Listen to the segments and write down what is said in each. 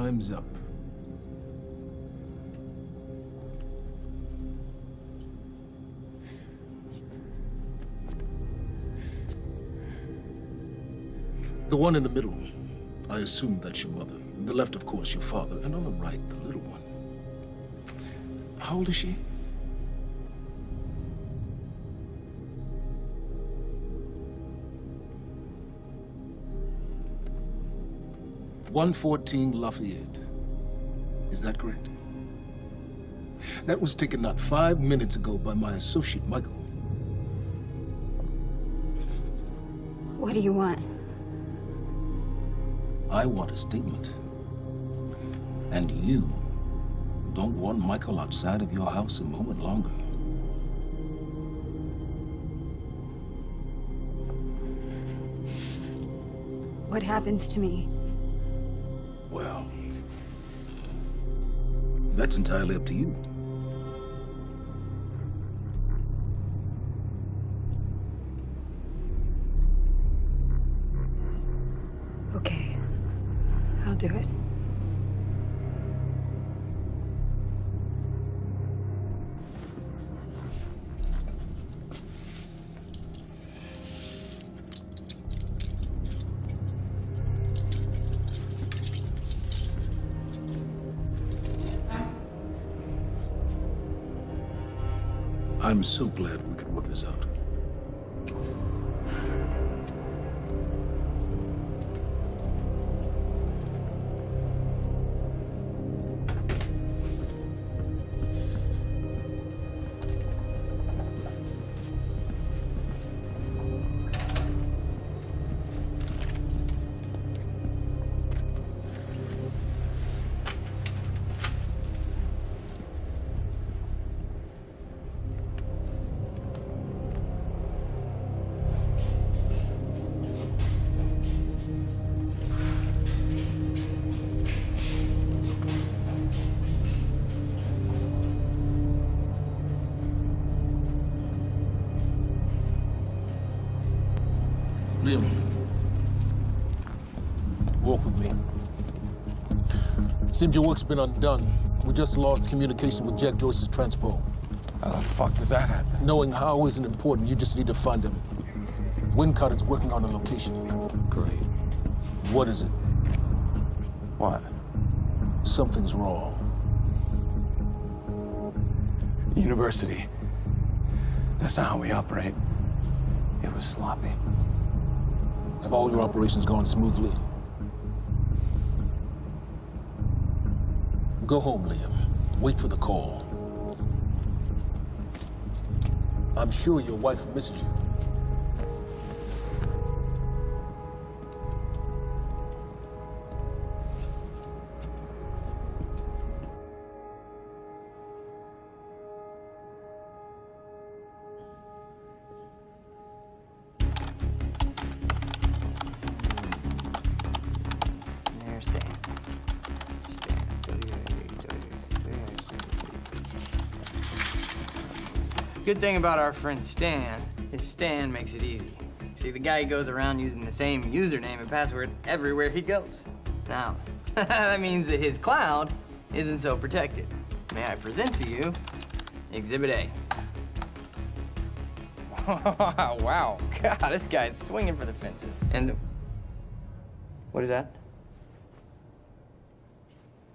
time's up. The one in the middle, I assume that's your mother. The left, of course, your father. And on the right, the little one. How old is she? One fourteen Lafayette. Is that correct? That was taken not five minutes ago by my associate, Michael. What do you want? I want a statement. And you don't want Michael outside of your house a moment longer. What happens to me? That's entirely up to you. Okay. I'll do it. I'm so glad we could work this out. Seems your work's been undone. We just lost communication with Jack Joyce's transpo. How the fuck does that happen? Knowing how isn't important. You just need to find him. Wincott is working on a location. Great. What is it? What? Something's wrong. University. That's not how we operate. It was sloppy. Have all your operations gone smoothly? Go home, Liam. Wait for the call. I'm sure your wife misses you. Good thing about our friend Stan is Stan makes it easy. See, the guy goes around using the same username and password everywhere he goes. Now, that means that his cloud isn't so protected. May I present to you Exhibit A. wow, God, this guy's swinging for the fences. And what is that?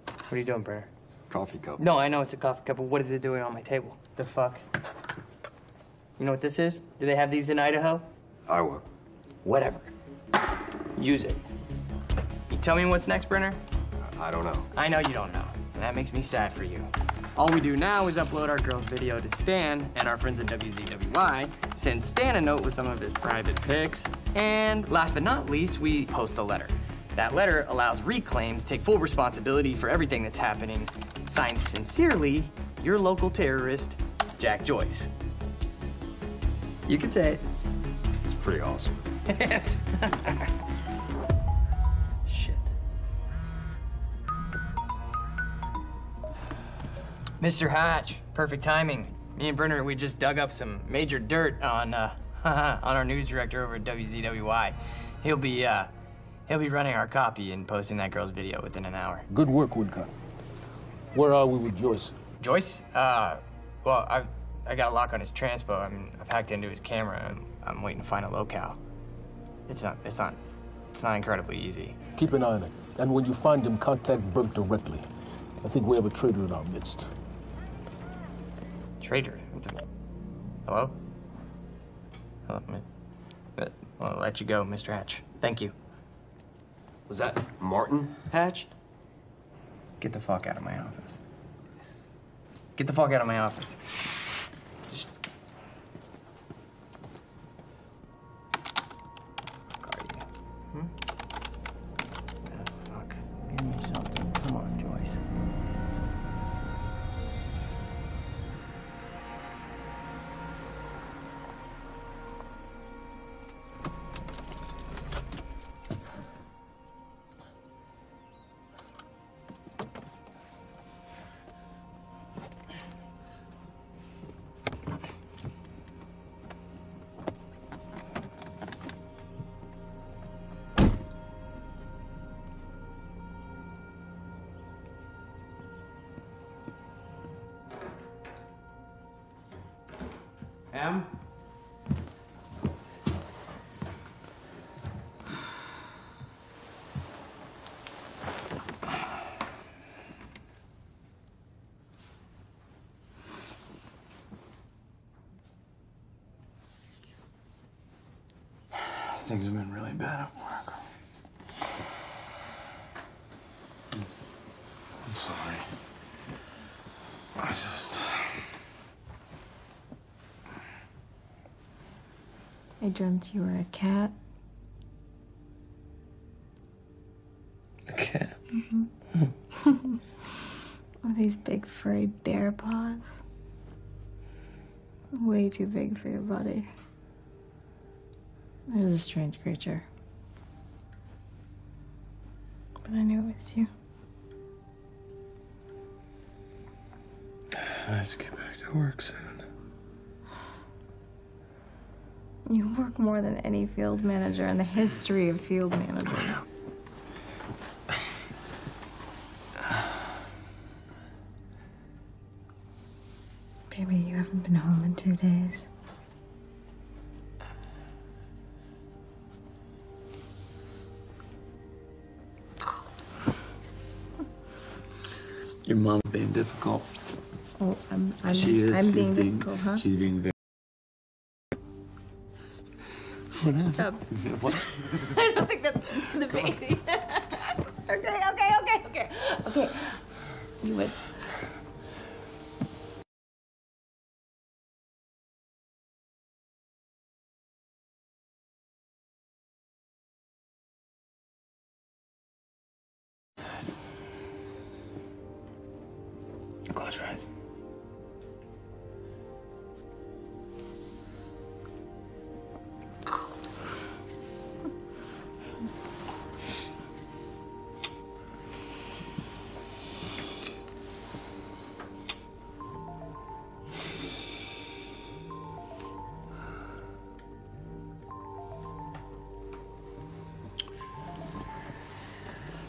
What are you doing, Brenner? Coffee cup. No, I know it's a coffee cup, but what is it doing on my table? The fuck? You know what this is? Do they have these in Idaho? Iowa. Whatever. Use it. You tell me what's next, Brenner? I don't know. I know you don't know, and that makes me sad for you. All we do now is upload our girl's video to Stan and our friends at WZWY, send Stan a note with some of his private pics, and last but not least, we post a letter. That letter allows Reclaim to take full responsibility for everything that's happening. Signed sincerely, your local terrorist, Jack Joyce. You can say it. It's pretty awesome. It's- Shit. Mr. Hatch, perfect timing. Me and Brenner, we just dug up some major dirt on uh, on our news director over at WZWY. He'll be uh, He'll be running our copy and posting that girl's video within an hour. Good work, Wincott. Where are we with Joyce? Joyce? Uh, well, I've I got a lock on his transpo. I mean, I've hacked into his camera. and I'm waiting to find a locale. It's not. It's not. It's not incredibly easy. Keep an eye on it. And when you find him, contact Burke directly. I think we have a traitor in our midst. Traitor? What the- Hello? Hello, man. But I'll let you go, Mr. Hatch. Thank you. Was that Martin Hatch? Get the fuck out of my office. Get the fuck out of my office. Em? Things have been really bad at work. I'm sorry. I just. I dreamt you were a cat. A cat. Mm-hmm. Hmm. With these big furry bear paws. Way too big for your body. It was a strange creature. But I knew it was you. I have to get back to work soon. You work more than any field manager in the history of field managers. Baby, you haven't been home in two days. Your mom's being difficult. Oh, I'm, I'm, she is. I'm she's being difficult, huh? She's being very. What happened? Stop. What? I don't think that's the baby. okay, okay, okay, okay. Okay. You would.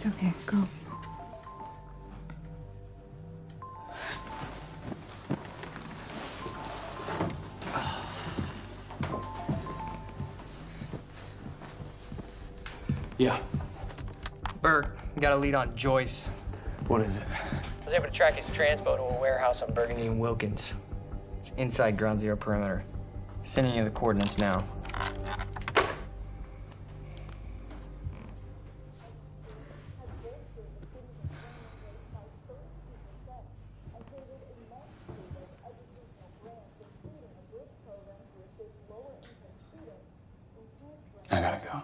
It's okay. Go. Yeah. Burke, got a lead on Joyce. What is it? I was able to track his transpo to a warehouse on Burgundy and Wilkins. It's inside ground zero perimeter. Sending you the coordinates now. I gotta go.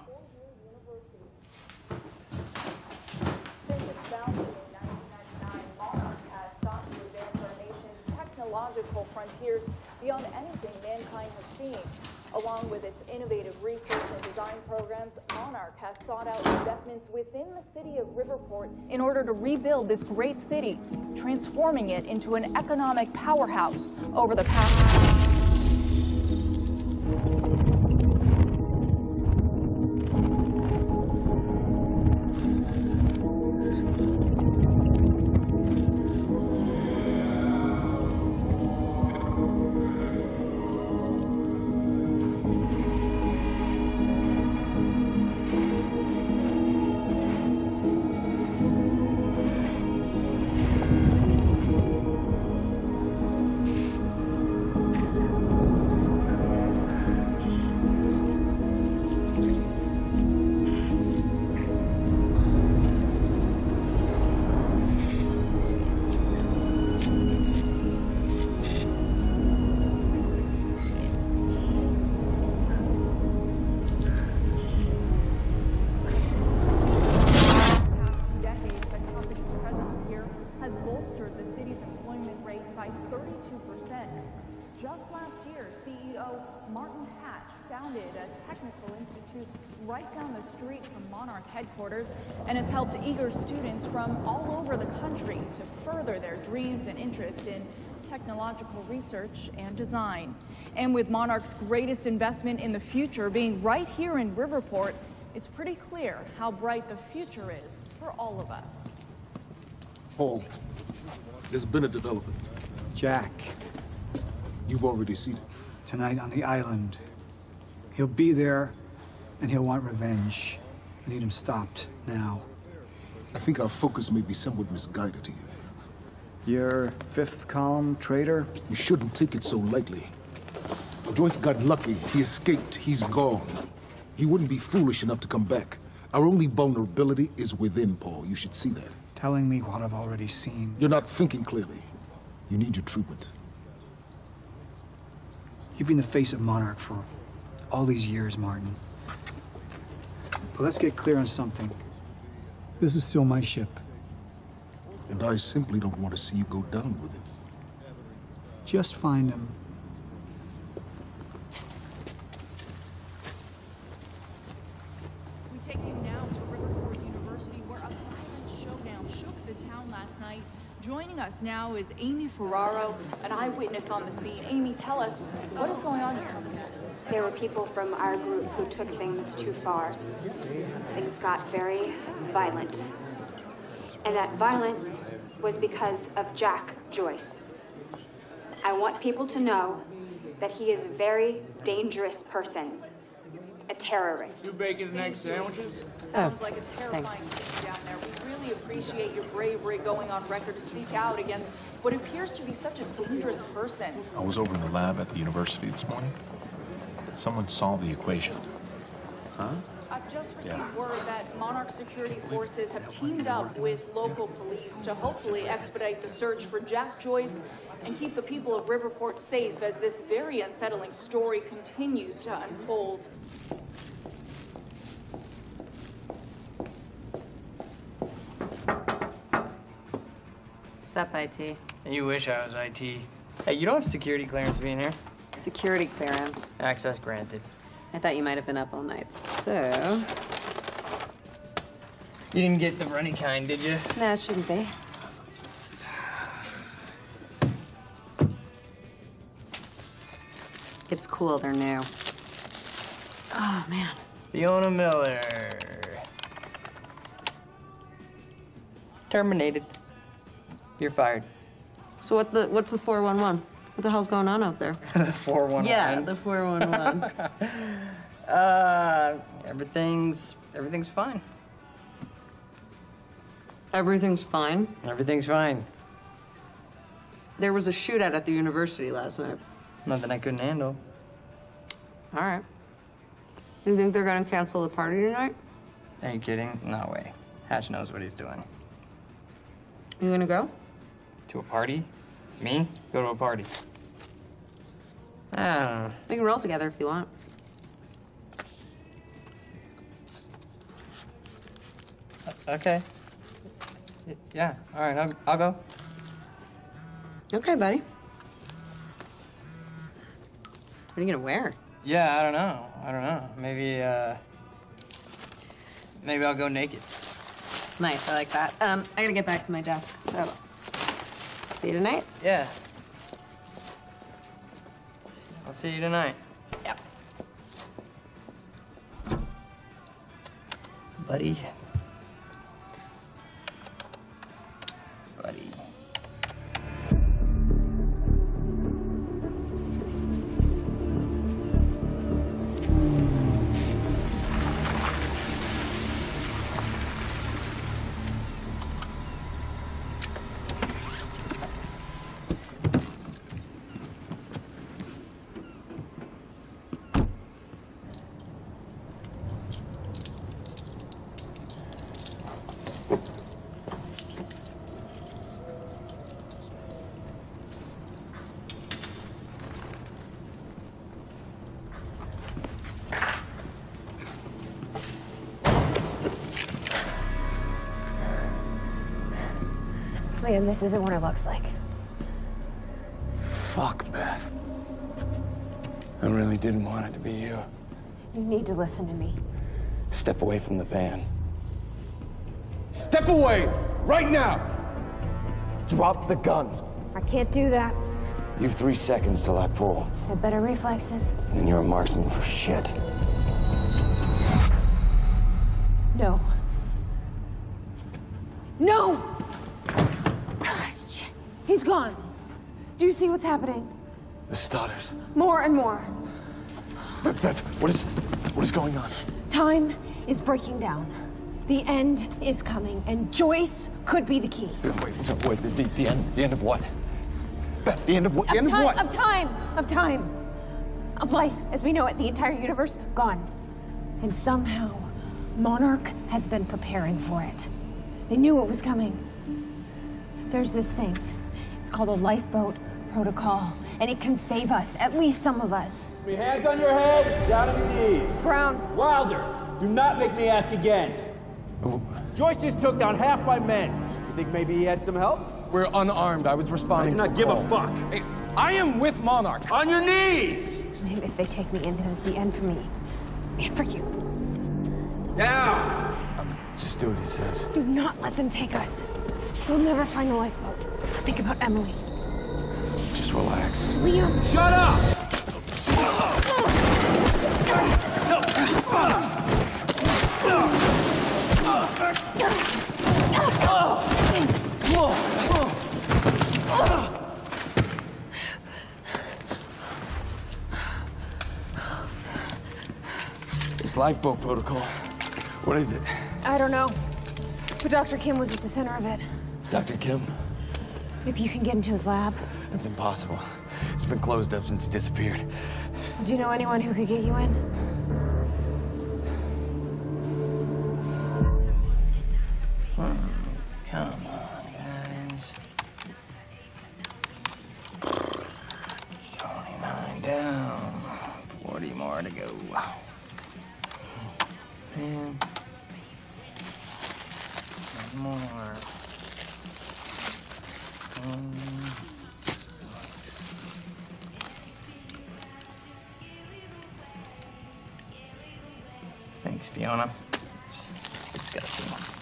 Since its founding in 1999, Monarch has sought to advance our nation's technological frontiers beyond anything mankind has seen. Along with its innovative research and design programs, Monarch has sought out investments within the city of Riverport in order to rebuild this great city, transforming it into an economic powerhouse over the past. Monarch headquarters and has helped eager students from all over the country to further their dreams and interest in technological research and design. And with Monarch's greatest investment in the future being right here in Riverport, it's pretty clear how bright the future is for all of us. Paul, there's been a development. Jack, You've already seen it. tonight on the island. He'll be there, and he'll want revenge. I need him stopped now. I think our focus may be somewhat misguided here. Your fifth column traitor? You shouldn't take it so lightly. Joyce got lucky. He escaped. He's gone. He wouldn't be foolish enough to come back. Our only vulnerability is within, Paul. You should see that. Telling me what I've already seen. You're not thinking clearly. You need your treatment. You've been the face of Monarch for all these years, Martin. But let's get clear on something. This is still my ship. And I simply don't want to see you go down with it. Just find him. We take you now to Riverport University, where a violent showdown shook the town last night. Joining us now is Amy Ferraro, an eyewitness on the scene. Amy, tell us what is going on here. There were people from our group who took things too far. Things got very violent. And that violence was because of Jack Joyce. I want people to know that he is a very dangerous person, a terrorist. You baking the next sandwiches? Oh, Sounds like a terrifying scene down there. We really appreciate your bravery going on record to speak out against what appears to be such a dangerous person. I was over in the lab at the university this morning. Someone solved the equation. I've just received Yeah. word that Monarch Security Forces have teamed up with local police to hopefully expedite the search for Jack Joyce and keep the people of Riverport safe as this very unsettling story continues to unfold. What's up, IT? You wish I was IT. Hey, you don't have security clearance to be in here. Security clearance. Access granted. I thought you might have been up all night, so... You didn't get the runny kind, did you? No, it shouldn't be. It's cool, they're new. Oh, man. Fiona Miller. Terminated. You're fired. So what the what's the 411? What the hell's going on out there? the 411. Yeah, the 411. Uh, everything's everything's fine. Everything's fine. Everything's fine. There was a shootout at the university last night. Nothing I couldn't handle. All right. You think they're gonna cancel the party tonight? Are you kidding? No way. Hatch knows what he's doing. You gonna go? To a party? Me? Go to a party. I don't know. We can roll together if you want. Okay. Yeah. All right. I'll, I'll go. Okay, buddy. What are you gonna wear? Yeah. I don't know. I don't know. Maybe. uh... Maybe I'll go naked. Nice, I like that. Um, I gotta get back to my desk, so see you tonight. Yeah. I'll see you tonight. Yep. Buddy. Buddy. Liam, this isn't what it looks like. Fuck, Beth. I really didn't want it to be you. You need to listen to me. Step away from the van. Step away! Right now! Drop the gun. I can't do that. You have three seconds till I pull. I have better reflexes. And you're a marksman for shit. No. No! He's gone. Do you see what's happening? The stutters. More and more. Beth, Beth, what is, what is going on? Time is breaking down. The end is coming, and Joyce could be the key. Wait, what's up? Wait, the, the, the end, the end of what? Beth, the end of what? The Of end time, of what? of time, of time. Of life as we know it, the entire universe gone. And somehow, Monarch has been preparing for it. They knew it was coming. There's this thing. It's called a lifeboat protocol, and it can save us, at least some of us. Three hands on your head, down on your knees. Brown. Wilder, do not make me ask again. Joyce just took down half my men. You think maybe he had some help? We're unarmed. I was responding. I do not give a fuck. Hey, I am with Monarch. On your knees! If they take me in, then it's the end for me. And for you. Down! Um, just do what he says. Do not let them take us. We'll never find the lifeboat. Think about Emily. Just relax. Liam! Shut up! This lifeboat protocol. What is it? I don't know. But Dr. Kim was at the center of it. Dr. Kim? If you can get into his lab. That's impossible. It's been closed up since he disappeared. Do you know anyone who could get you in? Thanks, Fiona. It's disgusting.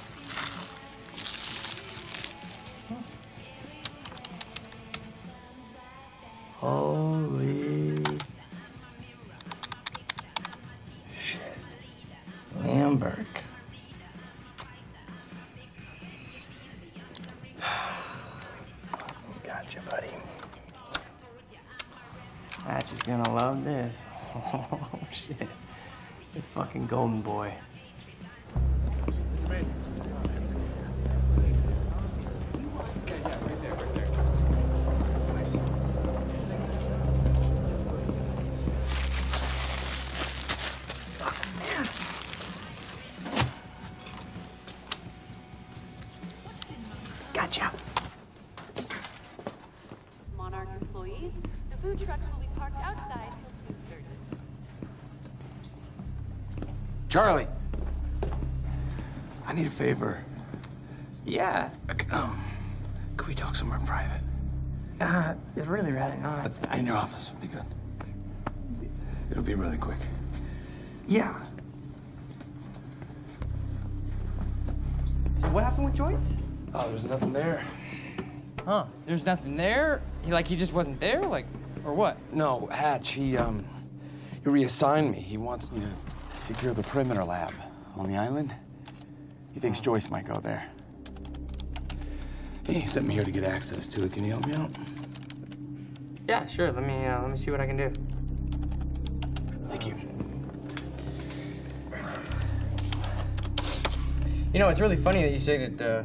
Fucking golden boy. Charlie! I need a favor. Yeah. Um, could we talk somewhere private? Uh, I'd really rather not. In your office would be good. It'll be really quick. Yeah. So what happened with Joyce? Oh, there's nothing there. Huh? There's nothing there? He like he just wasn't there? Like, or what? No, Hatch, he, um, he reassigned me. He wants me to secure the perimeter lab on the island. He thinks Joyce might go there. He sent me here to get access to it. Can you help me out? Yeah, sure. Let me uh, let me see what I can do. Thank you. You know, it's really funny that you say that uh,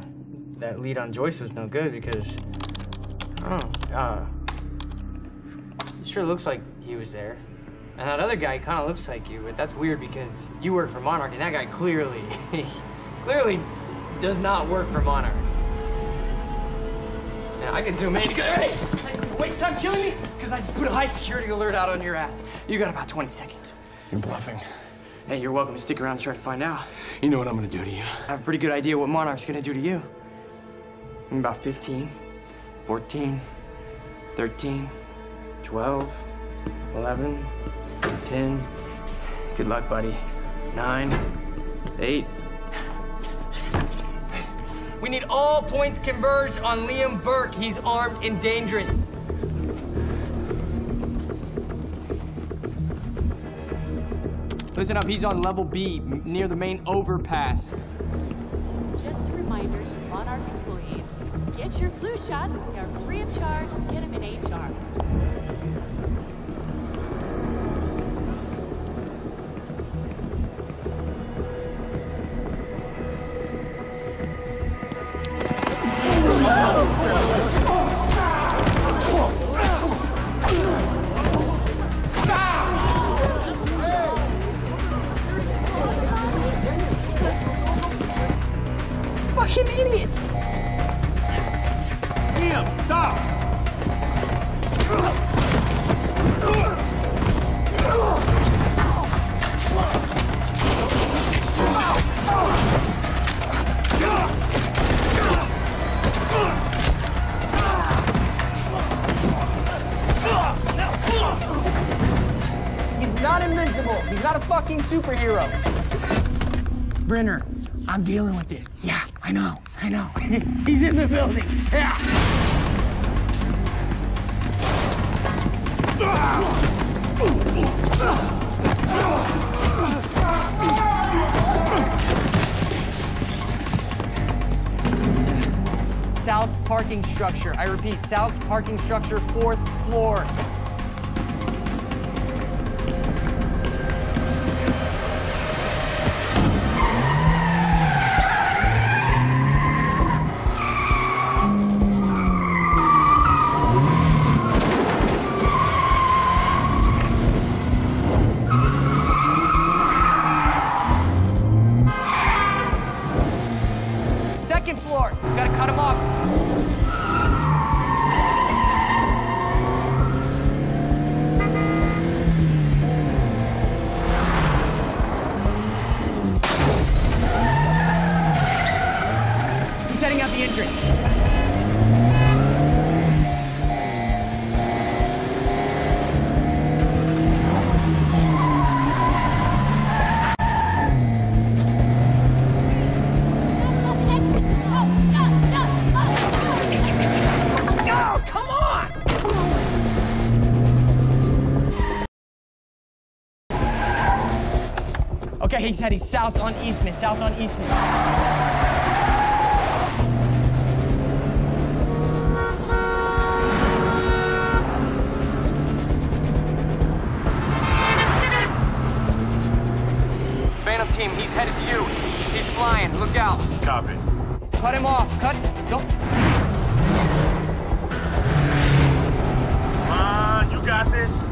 that lead on Joyce was no good because I don't know. Uh, it sure looks like he was there. And that other guy kind of looks like you, but that's weird because you work for Monarch, and that guy clearly, clearly does not work for Monarch. Now, I can zoom in. Hey! Wait, stop killing me! Because I just put a high security alert out on your ass. You got about 20 seconds. You're bluffing. Hey, you're welcome to stick around and try to find out. You know what I'm gonna do to you. I have a pretty good idea what Monarch's gonna do to you. In about 15, 14, 13, 12, 11, 10, Good luck, buddy. Nine, eight. We need all points converged on Liam Burke. He's armed and dangerous. Listen up, he's on level B, near the main overpass. Just a reminder to Monarch employees, get your flu shots. They are free of charge. Get them in HR. South parking structure. I repeat, south parking structure, fourth floor. On! Okay, he said he's south on Eastman, south on Eastman. Cut him off. Cut. Go. Come on, you got this.